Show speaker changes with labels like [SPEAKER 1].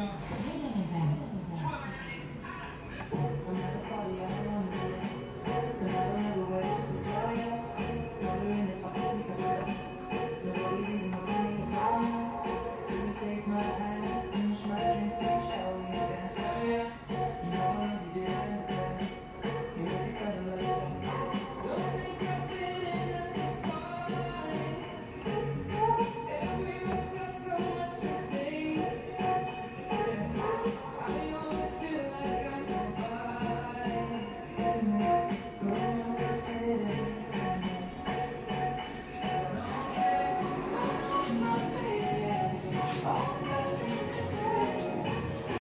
[SPEAKER 1] Yeah.